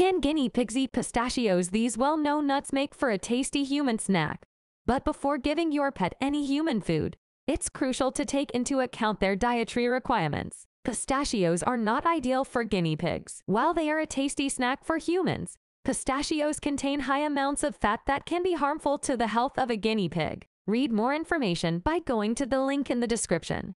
Can guinea pigs eat pistachios? These well-known nuts make for a tasty human snack. But before giving your pet any human food, it's crucial to take into account their dietary requirements. Pistachios are not ideal for guinea pigs. While they are a tasty snack for humans, pistachios contain high amounts of fat that can be harmful to the health of a guinea pig. Read more information by going to the link in the description.